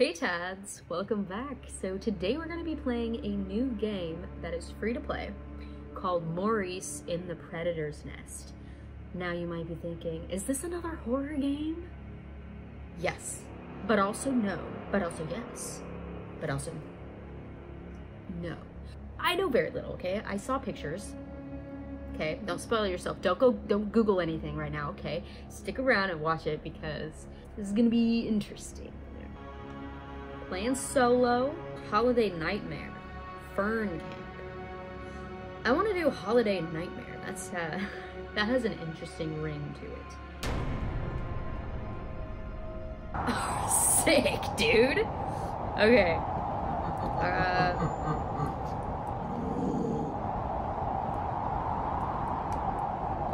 Hey Tads, welcome back. So today we're going to be playing a new game that is free to play called Maurice in the Predator's Nest. Now you might be thinking, is this another horror game? Yes, but also no, but also yes, but also no. I know very little, okay? I saw pictures. Okay, don't spoil yourself. Don't go, don't Google anything right now, okay? Stick around and watch it because this is gonna be interesting. Playing solo, Holiday Nightmare, Fern Camp. I want to do Holiday Nightmare. That's uh, that has an interesting ring to it. Sick, dude. Okay. Uh,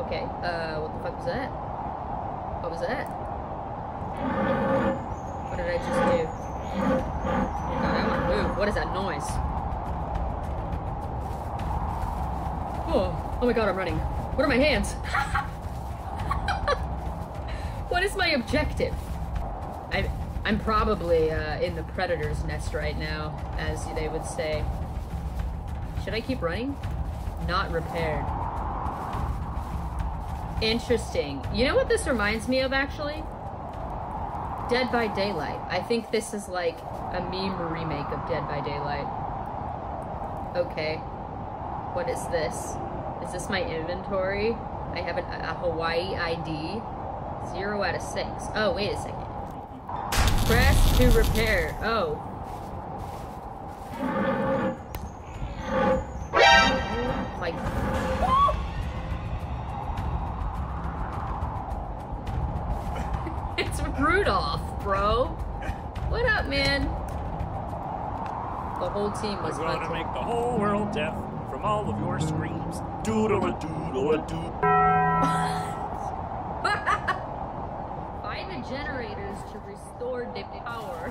okay. Uh, what the fuck was that? What was that? What did I just do? Oh god, I want to move. What is that noise? Oh, oh my god, I'm running. What are my hands? what is my objective? I, I'm probably uh, in the predator's nest right now, as they would say. Should I keep running? Not repaired. Interesting. You know what this reminds me of, actually? Dead by Daylight. I think this is like a meme remake of Dead by Daylight. Okay. What is this? Is this my inventory? I have an, a Hawaii ID. Zero out of six. Oh, wait a second. Press to repair. Oh. Oh The whole team was I'm gonna make the whole world deaf from all of your screams. Doodle a doodle a doo. Find the generators to restore the power.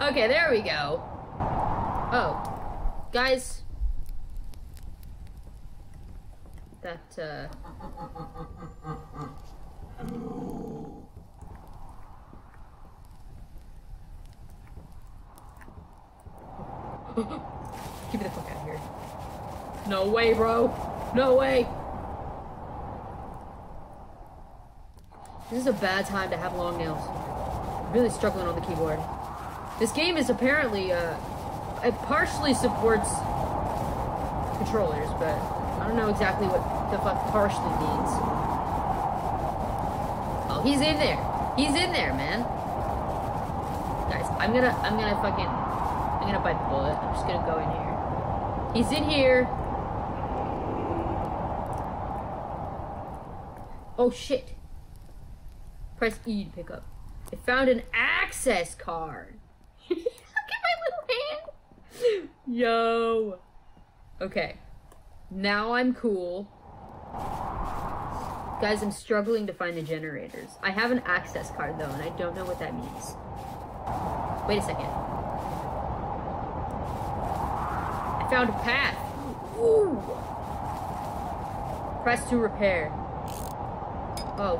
okay, there we go. Oh, guys. That, uh. Keep me the fuck out of here. No way, bro. No way. This is a bad time to have long nails. I'm really struggling on the keyboard. This game is apparently, uh, it partially supports controllers, but I don't know exactly what the fuck partially means. Oh, he's in there. He's in there, man. Guys, I'm gonna, I'm gonna fucking, I'm gonna bite the bullet. I'm just gonna go in here. He's in here. Oh shit. Press E to pick up. I found an access card. Look at my little hand. Yo. Okay. Now I'm cool. Guys, I'm struggling to find the generators. I have an access card though, and I don't know what that means. Wait a second. I found a path. Ooh. Press to repair. Oh.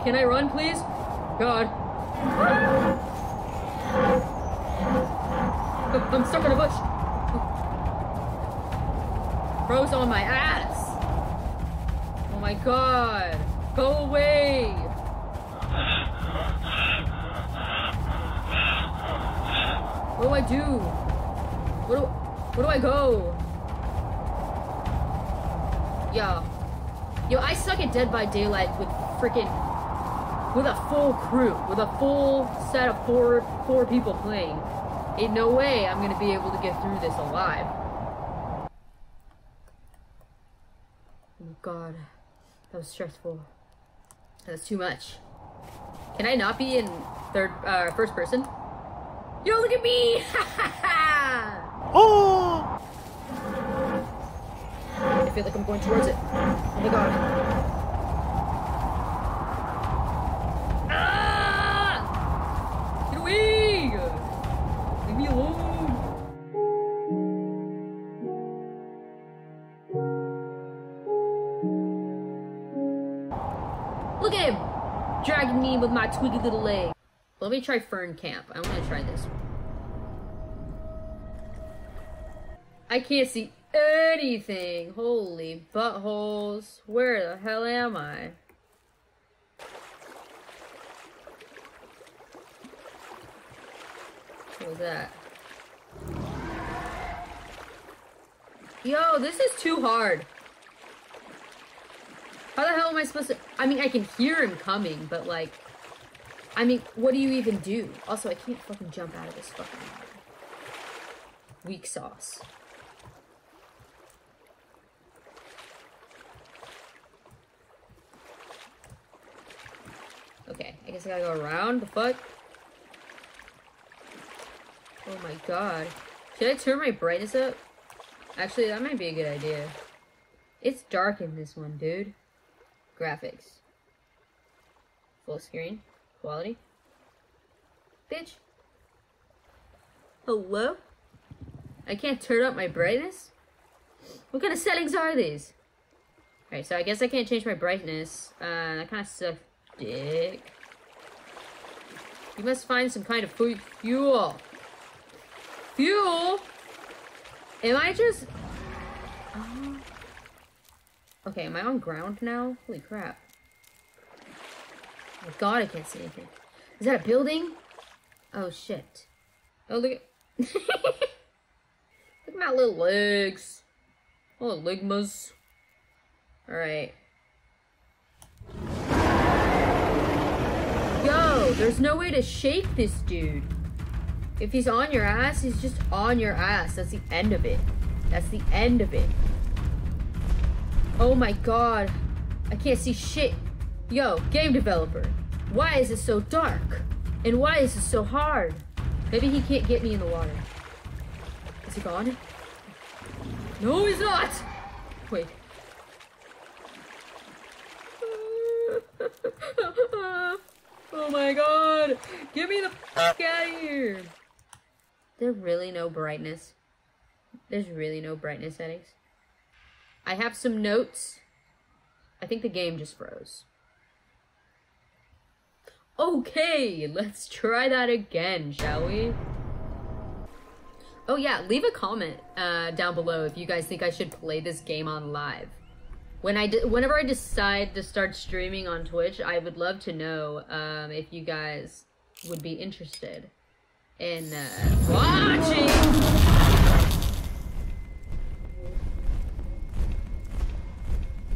Can I run, please? God. I'm stuck in a bush. Bro's on my ass. Oh my god. Go away. Do I do? Where do, where do I go? Yo. Yo, I suck at Dead by Daylight with freaking with a full crew, with a full set of four four people playing. Ain't no way I'm gonna be able to get through this alive. Oh god. That was stressful. That's too much. Can I not be in third uh first person? Yo, look at me! Oh! I feel like I'm going towards it. Oh my god. Ah! Get away! Leave me alone! Look at him! Dragging me with my twiggy little leg. Let me try Fern Camp. I want to try this. one. I can't see anything. Holy buttholes. Where the hell am I? What was that? Yo, this is too hard. How the hell am I supposed to... I mean, I can hear him coming, but like... I mean, what do you even do? Also, I can't fucking jump out of this fucking... water. Weak sauce. Okay, I guess I gotta go around. The fuck? Oh my god. Should I turn my brightness up? Actually, that might be a good idea. It's dark in this one, dude. Graphics. Full screen. Quality. Bitch. Hello? I can't turn up my brightness? What kind of settings are these? Alright, so I guess I can't change my brightness. Uh, that kind of sucks dick. You must find some kind of fu fuel. Fuel? Am I just... Oh. Okay, am I on ground now? Holy crap. God, I can't see anything. Is that a building? Oh shit. Oh, look at... look at my little legs. Oh, ligmas. Alright. Yo, there's no way to shake this dude. If he's on your ass, he's just on your ass. That's the end of it. That's the end of it. Oh my god. I can't see shit. Yo, game developer. Why is it so dark? And why is it so hard? Maybe he can't get me in the water. Is he gone? No, he's not! Wait. oh my god! Get me the fuck out of here! There's really no brightness. There's really no brightness settings. I have some notes. I think the game just froze. Okay, let's try that again, shall we? Oh yeah, leave a comment uh, down below if you guys think I should play this game on live. When I whenever I decide to start streaming on Twitch, I would love to know um, if you guys would be interested in uh, watching.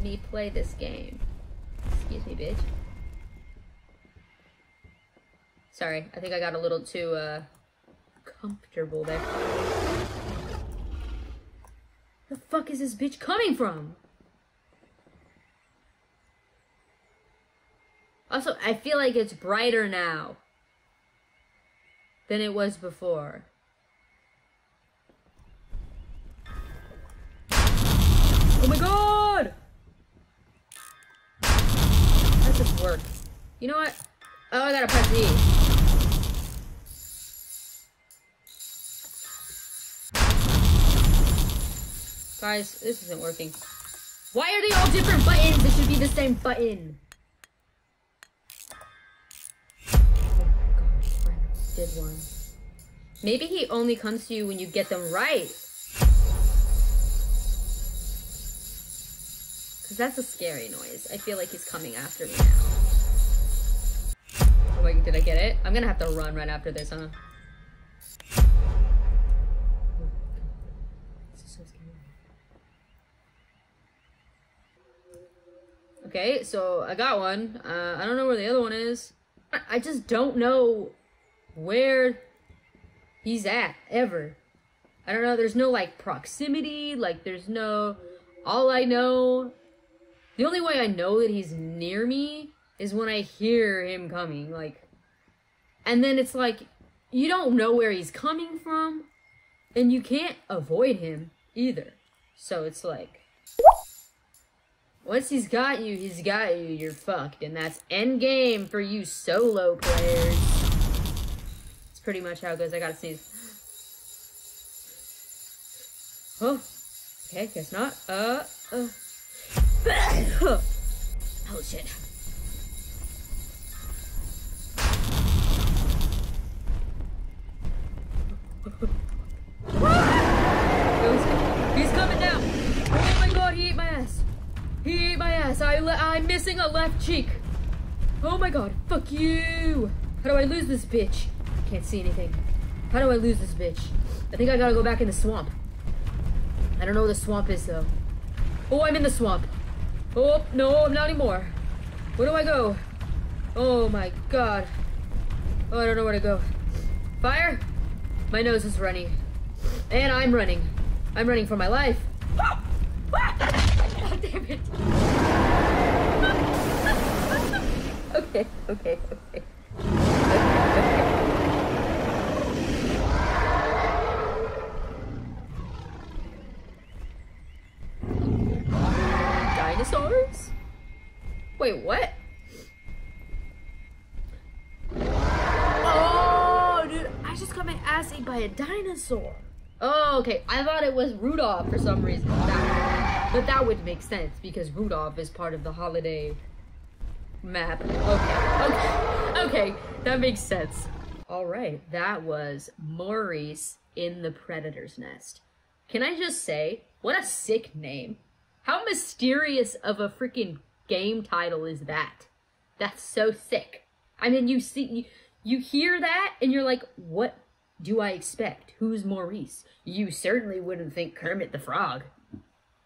Me play this game. Excuse me, bitch. Sorry, I think I got a little too uh, comfortable there. The fuck is this bitch coming from? Also, I feel like it's brighter now than it was before. Oh my god! How just this work? You know what? Oh, I gotta press E. Guys, this isn't working. Why are they all different buttons? This should be the same button. Oh my God, did one. Maybe he only comes to you when you get them right. Because that's a scary noise. I feel like he's coming after me now. Oh, wait, did I get it? I'm gonna have to run right after this, huh? Okay, so I got one. Uh, I don't know where the other one is. I just don't know where he's at ever. I don't know, there's no like proximity, like there's no all I know the only way I know that he's near me is when I hear him coming, like and then it's like you don't know where he's coming from and you can't avoid him either. So it's like once he's got you, he's got you. You're fucked. And that's end game for you solo players. It's pretty much how it goes. I gotta sneeze. Oh. Okay, guess not. Uh, uh. oh, shit. I'm missing a left cheek. Oh my god, fuck you. How do I lose this bitch? I can't see anything. How do I lose this bitch? I think I gotta go back in the swamp. I don't know where the swamp is though. Oh, I'm in the swamp. Oh, no, I'm not anymore. Where do I go? Oh my god. Oh, I don't know where to go. Fire? My nose is running. And I'm running. I'm running for my life. God damn it. Okay, okay, okay. Dinosaurs? Wait, what? Oh, dude, I just got my ass ate by a dinosaur. Oh, okay. I thought it was Rudolph for some reason. That, but that would make sense because Rudolph is part of the holiday map. Okay, okay, okay. That makes sense. All right, that was Maurice in the Predator's Nest. Can I just say, what a sick name. How mysterious of a freaking game title is that? That's so sick. I mean, you see, you, you hear that and you're like, what do I expect? Who's Maurice? You certainly wouldn't think Kermit the Frog.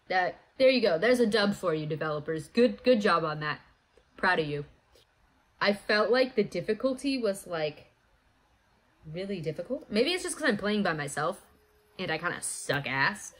That there you go. There's a dub for you, developers. Good good job on that. Proud of you. I felt like the difficulty was like really difficult. Maybe it's just because I'm playing by myself and I kind of suck ass.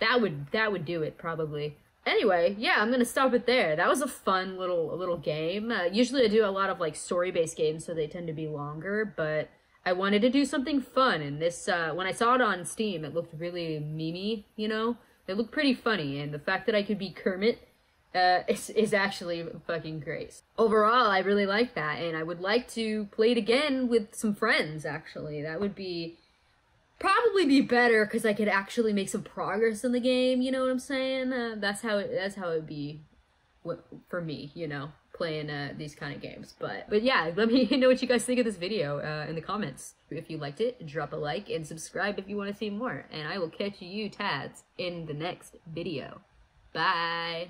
That would that would do it probably. Anyway, yeah, I'm gonna stop it there. That was a fun little little game. Uh, usually I do a lot of like story based games, so they tend to be longer. But I wanted to do something fun, and this uh, when I saw it on Steam, it looked really memey. You know, it look pretty funny, and the fact that I could be Kermit uh, is, is actually fucking great. Overall, I really like that, and I would like to play it again with some friends, actually. That would be probably be better because I could actually make some progress in the game, you know what I'm saying? Uh, that's how it, that's how it would be for me, you know, playing uh, these kind of games. But but yeah, let me know what you guys think of this video uh, in the comments. If you liked it, drop a like and subscribe if you want to see more. And I will catch you tads in the next video. Bye.